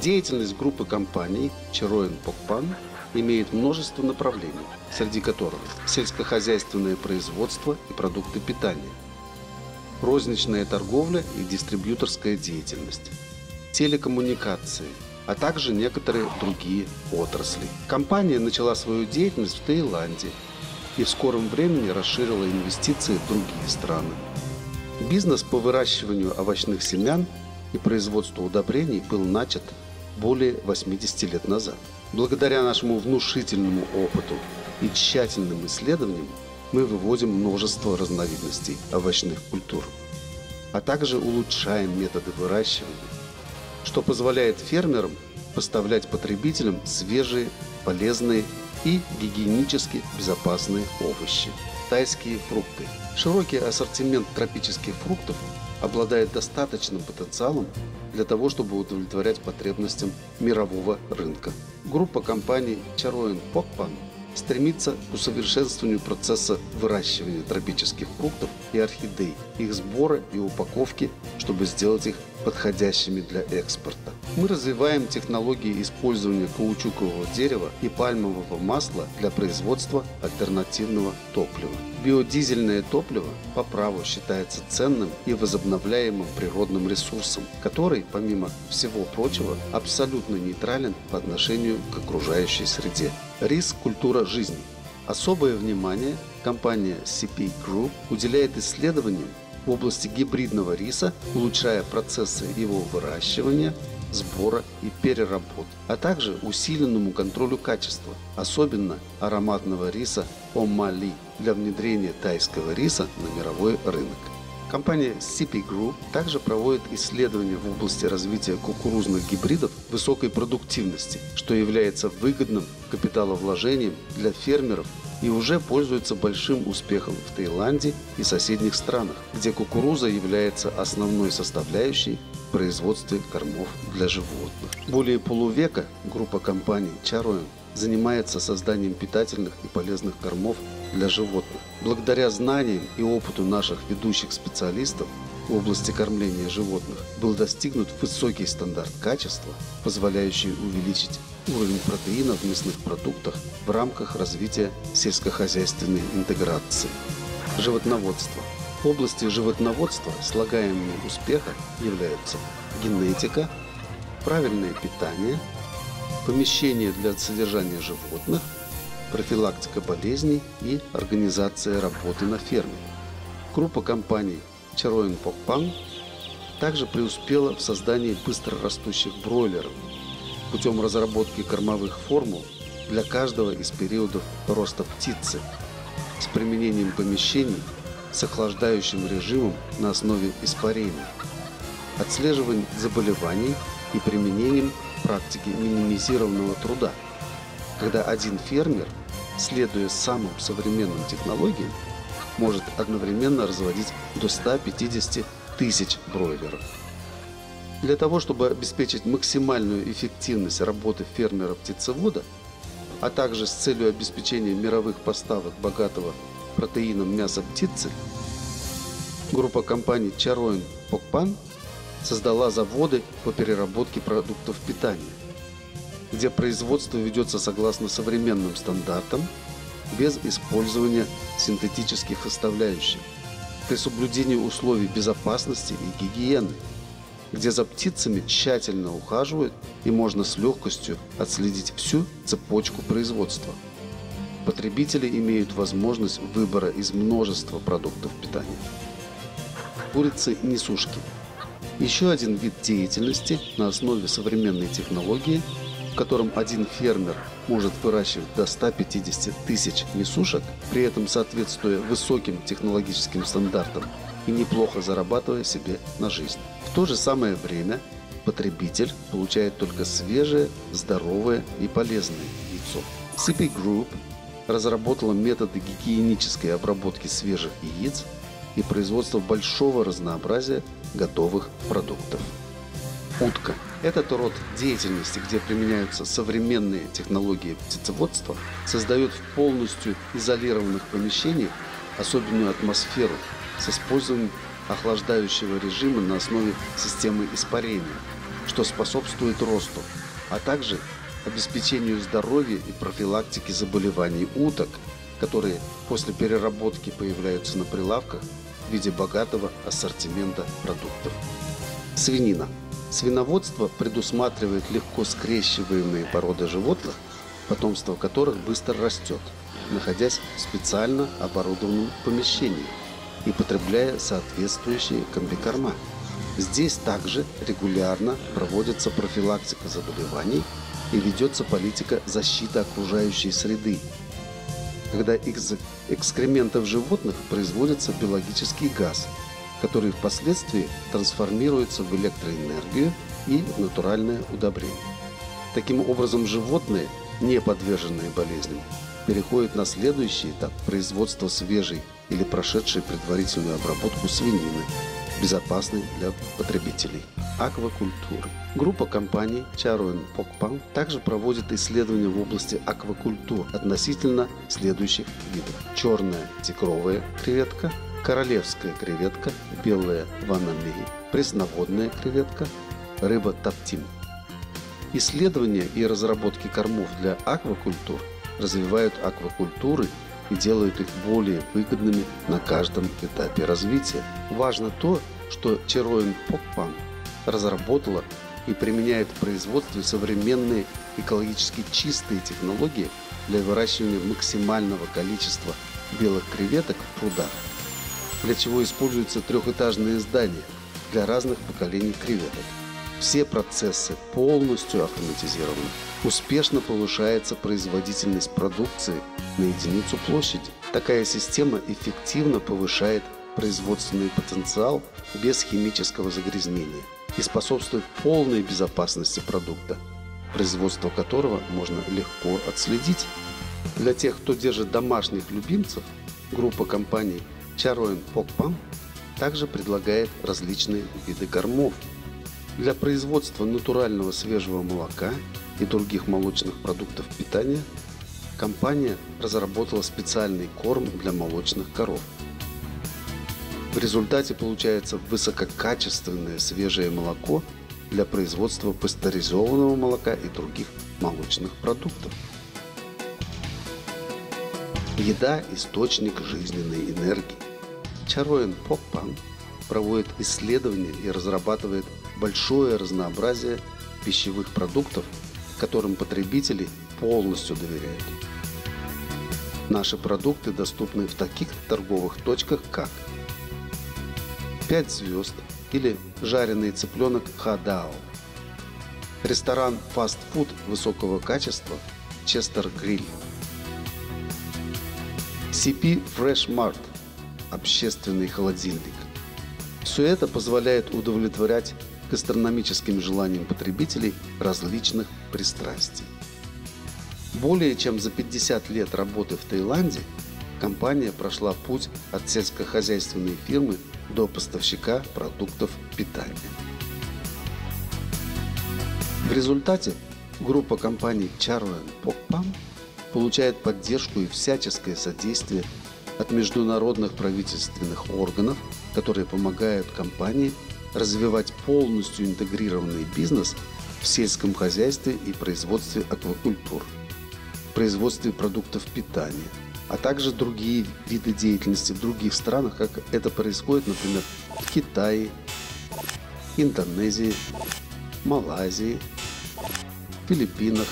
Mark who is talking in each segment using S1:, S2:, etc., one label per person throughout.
S1: Деятельность группы компаний Чароин Покпан имеет множество направлений, среди которых сельскохозяйственное производство и продукты питания, розничная торговля и дистрибьюторская деятельность, телекоммуникации, а также некоторые другие отрасли. Компания начала свою деятельность в Таиланде и в скором времени расширила инвестиции в другие страны. Бизнес по выращиванию овощных семян и производству удобрений был начат более 80 лет назад. Благодаря нашему внушительному опыту и тщательным исследованиям мы выводим множество разновидностей овощных культур, а также улучшаем методы выращивания, что позволяет фермерам поставлять потребителям свежие, полезные и гигиенически безопасные овощи. Тайские фрукты. Широкий ассортимент тропических фруктов обладает достаточным потенциалом для того, чтобы удовлетворять потребностям мирового рынка. Группа компаний Charoen Pokpan стремится к усовершенствованию процесса выращивания тропических фруктов и орхидей, их сбора и упаковки, чтобы сделать их подходящими для экспорта. Мы развиваем технологии использования каучукового дерева и пальмового масла для производства альтернативного топлива. Биодизельное топливо по праву считается ценным и возобновляемым природным ресурсом, который, помимо всего прочего, абсолютно нейтрален по отношению к окружающей среде. Рис – культура жизни. Особое внимание компания CP Group уделяет исследованиям в области гибридного риса, улучшая процессы его выращивания, сбора и переработки, а также усиленному контролю качества, особенно ароматного риса Омали для внедрения тайского риса на мировой рынок. Компания CP Group также проводит исследования в области развития кукурузных гибридов высокой продуктивности, что является выгодным капиталовложением для фермеров и уже пользуется большим успехом в Таиланде и соседних странах, где кукуруза является основной составляющей в производстве кормов для животных. Более полувека группа компаний Charoen занимается созданием питательных и полезных кормов для животных. Благодаря знаниям и опыту наших ведущих специалистов в области кормления животных был достигнут высокий стандарт качества, позволяющий увеличить уровень протеина в мясных продуктах в рамках развития сельскохозяйственной интеграции. Животноводство. В области животноводства слагаемыми успеха являются генетика, правильное питание, помещение для содержания животных, профилактика болезней и организация работы на ферме. Группа компаний Чароин Покпан также преуспела в создании быстрорастущих бройлеров путем разработки кормовых формул для каждого из периодов роста птицы с применением помещений с охлаждающим режимом на основе испарений, отслеживанием заболеваний и применением практики минимизированного труда, когда один фермер, следуя самым современным технологиям, может одновременно разводить до 150 тысяч бройлеров. Для того, чтобы обеспечить максимальную эффективность работы фермера-птицевода, а также с целью обеспечения мировых поставок богатого протеином мяса птицы, группа компаний Чароин Покпан создала заводы по переработке продуктов питания, где производство ведется согласно современным стандартам без использования синтетических составляющих, при соблюдении условий безопасности и гигиены, где за птицами тщательно ухаживают и можно с легкостью отследить всю цепочку производства. Потребители имеют возможность выбора из множества продуктов питания. Курицы-несушки. Еще один вид деятельности на основе современной технологии – котором один фермер может выращивать до 150 тысяч несушек, при этом соответствуя высоким технологическим стандартам и неплохо зарабатывая себе на жизнь. В то же самое время потребитель получает только свежее, здоровое и полезное яйцо. CP Group разработала методы гигиенической обработки свежих яиц и производства большого разнообразия готовых продуктов. Утка – этот род деятельности, где применяются современные технологии птицеводства, создает в полностью изолированных помещениях особенную атмосферу с использованием охлаждающего режима на основе системы испарения, что способствует росту, а также обеспечению здоровья и профилактики заболеваний уток, которые после переработки появляются на прилавках в виде богатого ассортимента продуктов. Свинина. Свиноводство предусматривает легко скрещиваемые породы животных, потомство которых быстро растет, находясь в специально оборудованном помещении и потребляя соответствующие комбикорма. Здесь также регулярно проводится профилактика заболеваний и ведется политика защиты окружающей среды. Когда из экскрементов животных производится биологический газ, который впоследствии трансформируется в электроэнергию и натуральное удобрение. Таким образом, животные, не подверженные болезням, переходят на следующий этап производства свежей или прошедшей предварительную обработку свинины, безопасной для потребителей. Аквакультуры. Группа компаний Чаруэн Покпан также проводит исследования в области аквакультур относительно следующих видов. Черная тигровая креветка, королевская креветка, белая ванамей, пресноводная креветка, рыба таптим. Исследования и разработки кормов для аквакультур развивают аквакультуры и делают их более выгодными на каждом этапе развития. Важно то, что Чероин Покпан разработала и применяет в производстве современные экологически чистые технологии для выращивания максимального количества белых креветок в прудах, для чего используются трехэтажные здания для разных поколений креветок. Все процессы полностью автоматизированы. Успешно повышается производительность продукции на единицу площади. Такая система эффективно повышает производственный потенциал без химического загрязнения и способствует полной безопасности продукта, производство которого можно легко отследить. Для тех, кто держит домашних любимцев, группа компаний Charoen Pokpan также предлагает различные виды кормов – для производства натурального свежего молока и других молочных продуктов питания компания разработала специальный корм для молочных коров. В результате получается высококачественное свежее молоко для производства пастеризованного молока и других молочных продуктов. Еда – источник жизненной энергии. Чароен Поппан проводит исследования и разрабатывает большое разнообразие пищевых продуктов, которым потребители полностью доверяют. Наши продукты доступны в таких торговых точках, как 5 звезд или жареный цыпленок Хадао, ресторан фастфуд высокого качества Честер Гриль, CP Fresh Mart – общественный холодильник. Все это позволяет удовлетворять гастрономическим желаниям потребителей различных пристрастий. Более чем за 50 лет работы в Таиланде компания прошла путь от сельскохозяйственной фирмы до поставщика продуктов питания. В результате группа компаний Charwen Pokpan получает поддержку и всяческое содействие от международных правительственных органов, которые помогают компании развивать полностью интегрированный бизнес в сельском хозяйстве и производстве аквакультур, производстве продуктов питания, а также другие виды деятельности в других странах, как это происходит, например, в Китае, Индонезии, Малайзии, Филиппинах,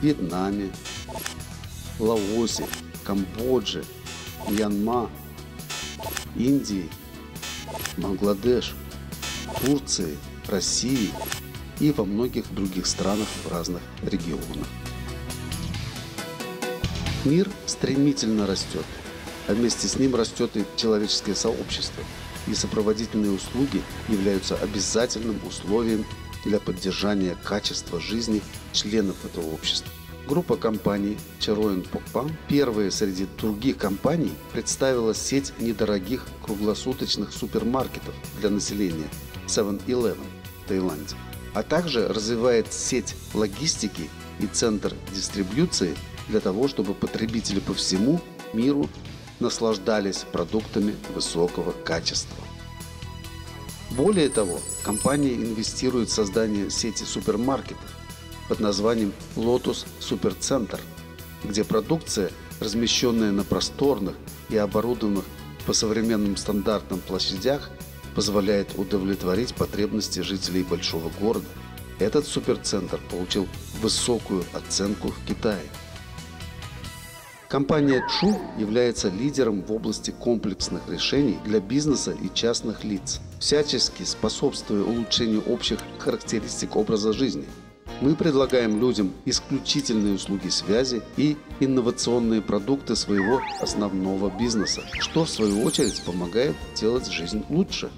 S1: Вьетнаме, Лаосе, Камбодже, Мьянма, Индии, Бангладеш – Турции, России и во многих других странах в разных регионах. Мир стремительно растет, а вместе с ним растет и человеческое сообщество, и сопроводительные услуги являются обязательным условием для поддержания качества жизни членов этого общества. Группа компаний Чароин Покпан, первая среди других компаний, представила сеть недорогих круглосуточных супермаркетов для населения – 7-Eleven в Таиланде, а также развивает сеть логистики и центр дистрибьюции для того, чтобы потребители по всему миру наслаждались продуктами высокого качества. Более того, компания инвестирует в создание сети супермаркетов под названием Lotus Supercenter, где продукция, размещенная на просторных и оборудованных по современным стандартам площадях, позволяет удовлетворить потребности жителей большого города. Этот суперцентр получил высокую оценку в Китае. Компания Чу является лидером в области комплексных решений для бизнеса и частных лиц, всячески способствуя улучшению общих характеристик образа жизни. Мы предлагаем людям исключительные услуги связи и инновационные продукты своего основного бизнеса, что в свою очередь помогает делать жизнь лучше.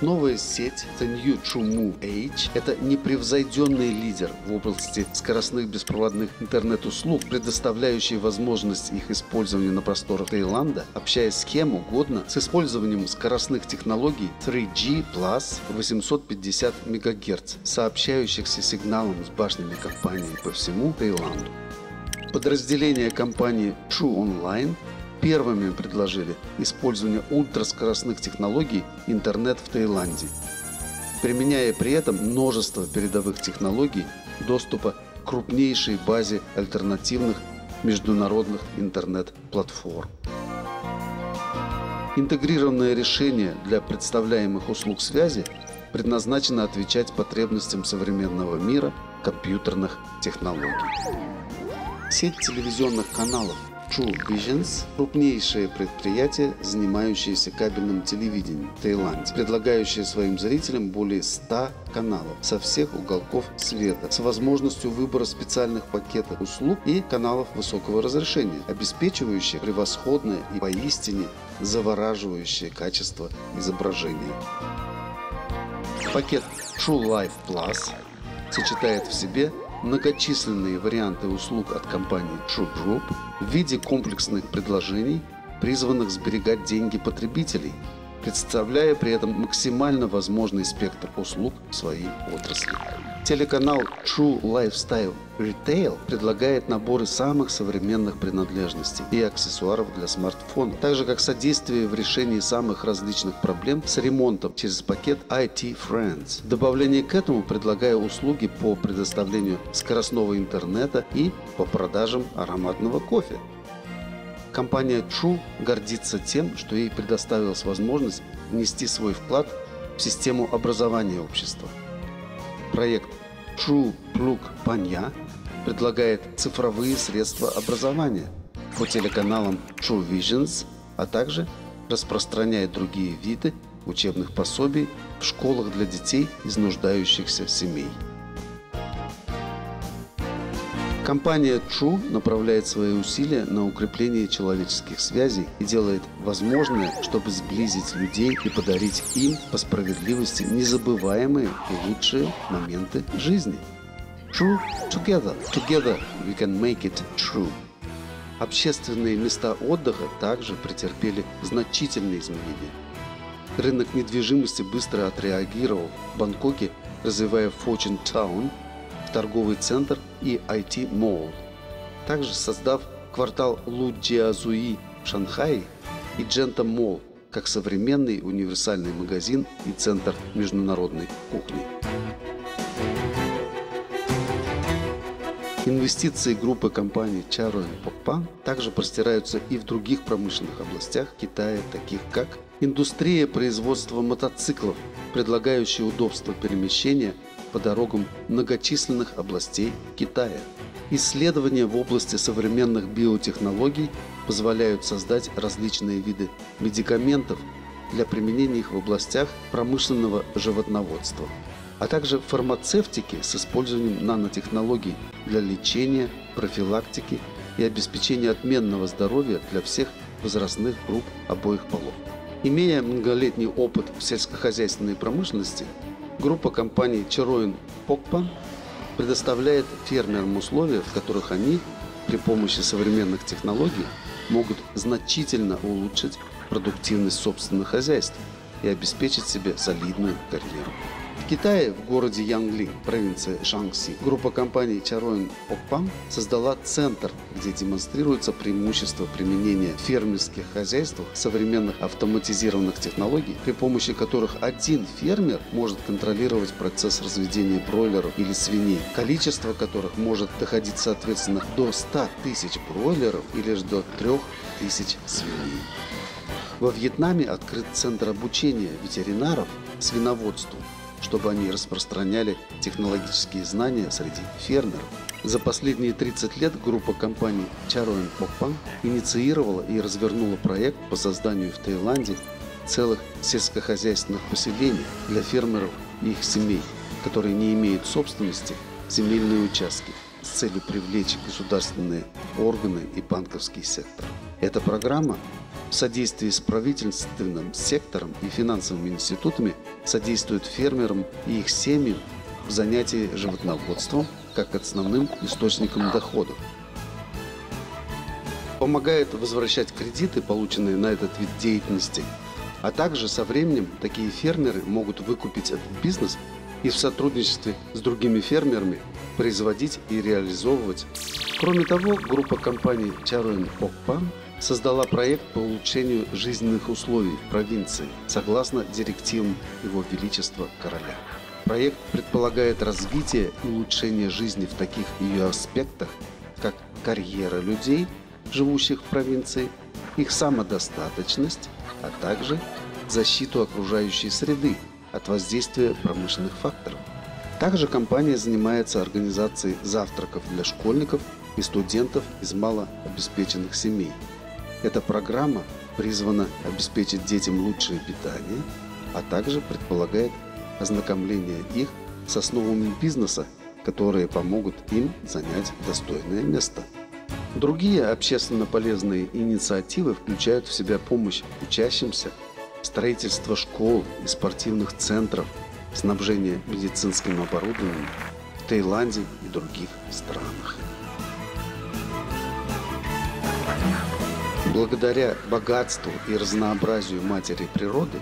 S1: Новая сеть The New True Move Age – это непревзойденный лидер в области скоростных беспроводных интернет-услуг, предоставляющий возможность их использования на просторах Таиланда, общаясь с кем угодно с использованием скоростных технологий 3G Plus 850 МГц, сообщающихся сигналом с башнями компании по всему Таиланду. Подразделение компании True Online первыми предложили использование ультраскоростных технологий интернет в Таиланде, применяя при этом множество передовых технологий доступа к крупнейшей базе альтернативных международных интернет-платформ. Интегрированное решение для представляемых услуг связи предназначено отвечать потребностям современного мира компьютерных технологий. Сеть телевизионных каналов True Visions – крупнейшее предприятие, занимающееся кабельным телевидением в Таиланде, предлагающее своим зрителям более 100 каналов со всех уголков света с возможностью выбора специальных пакетов услуг и каналов высокого разрешения, обеспечивающих превосходное и поистине завораживающее качество изображения. Пакет True Life Plus сочетает в себе многочисленные варианты услуг от компании True Group в виде комплексных предложений, призванных сберегать деньги потребителей, представляя при этом максимально возможный спектр услуг в своей отрасли. Телеканал True Lifestyle Retail предлагает наборы самых современных принадлежностей и аксессуаров для смартфона, так же как содействие в решении самых различных проблем с ремонтом через пакет IT Friends. В добавление к этому предлагаю услуги по предоставлению скоростного интернета и по продажам ароматного кофе. Компания True гордится тем, что ей предоставилась возможность внести свой вклад в систему образования общества. Проект True Plug Panya предлагает цифровые средства образования по телеканалам True Visions, а также распространяет другие виды учебных пособий в школах для детей из нуждающихся семей. Компания True направляет свои усилия на укрепление человеческих связей и делает возможное, чтобы сблизить людей и подарить им по справедливости незабываемые и лучшие моменты жизни. True together. Together we can make it true. Общественные места отдыха также претерпели значительные изменения. Рынок недвижимости быстро отреагировал в Бангкоке, развивая Fortune Town – торговый центр и IT-молл, также создав квартал Луджиазуи в Шанхае и Джента Молл как современный универсальный магазин и центр международной кухни. Инвестиции группы компаний Charo Покпан также простираются и в других промышленных областях Китая, таких как индустрия производства мотоциклов, предлагающая удобство перемещения по дорогам многочисленных областей Китая. Исследования в области современных биотехнологий позволяют создать различные виды медикаментов для применения их в областях промышленного животноводства, а также фармацевтики с использованием нанотехнологий для лечения, профилактики и обеспечения отменного здоровья для всех возрастных групп обоих полов. Имея многолетний опыт в сельскохозяйственной промышленности, Группа компаний Чароин Покпан предоставляет фермерам условия, в которых они при помощи современных технологий могут значительно улучшить продуктивность собственных хозяйств. и обеспечить себе солидную карьеру. Китае, в городе Янгли, провинция Шангси, группа компаний Чароин Окпам создала центр, где демонстрируется преимущество применения в фермерских хозяйствах современных автоматизированных технологий, при помощи которых один фермер может контролировать процесс разведения бройлеров или свиней, количество которых может доходить соответственно до 100 тысяч бройлеров или же до 3 тысяч свиней. Во Вьетнаме открыт центр обучения ветеринаров свиноводству, чтобы они распространяли технологические знания среди фермеров. За последние 30 лет группа компаний Charoen Pokpan инициировала и развернула проект по созданию в Таиланде целых сельскохозяйственных поселений для фермеров и их семей, которые не имеют собственности земельные участки с целью привлечь государственные органы и банковский сектор. Эта программа в содействии с правительственным сектором и финансовыми институтами содействует фермерам и их семьям в занятии животноводством как основным источником доходов. Помогает возвращать кредиты, полученные на этот вид деятельности, а также со временем такие фермеры могут выкупить этот бизнес и в сотрудничестве с другими фермерами производить и реализовывать. Кроме того, группа компаний Charoen Pokpan создала проект по улучшению жизненных условий провинции согласно директивам Его Величества Короля. Проект предполагает развитие и улучшение жизни в таких ее аспектах, как карьера людей, живущих в провинции, их самодостаточность, а также защиту окружающей среды от воздействия промышленных факторов. Также компания занимается организацией завтраков для школьников и студентов из малообеспеченных семей – эта программа призвана обеспечить детям лучшее питание, а также предполагает ознакомление их с основами бизнеса, которые помогут им занять достойное место. Другие общественно полезные инициативы включают в себя помощь учащимся, строительство школ и спортивных центров, снабжение медицинским оборудованием в Таиланде и других странах. Благодаря богатству и разнообразию матери природы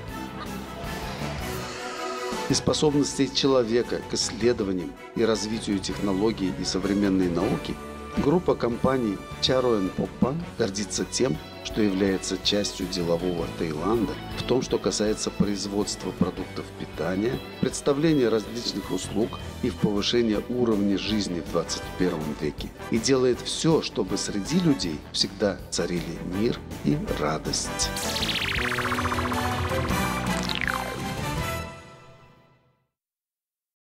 S1: и способностей человека к исследованиям и развитию технологий и современной науки – Группа компаний Charoen Poppan гордится тем, что является частью делового Таиланда в том, что касается производства продуктов питания, представления различных услуг и в повышения уровня жизни в 21 веке. И делает все, чтобы среди людей всегда царили мир и радость.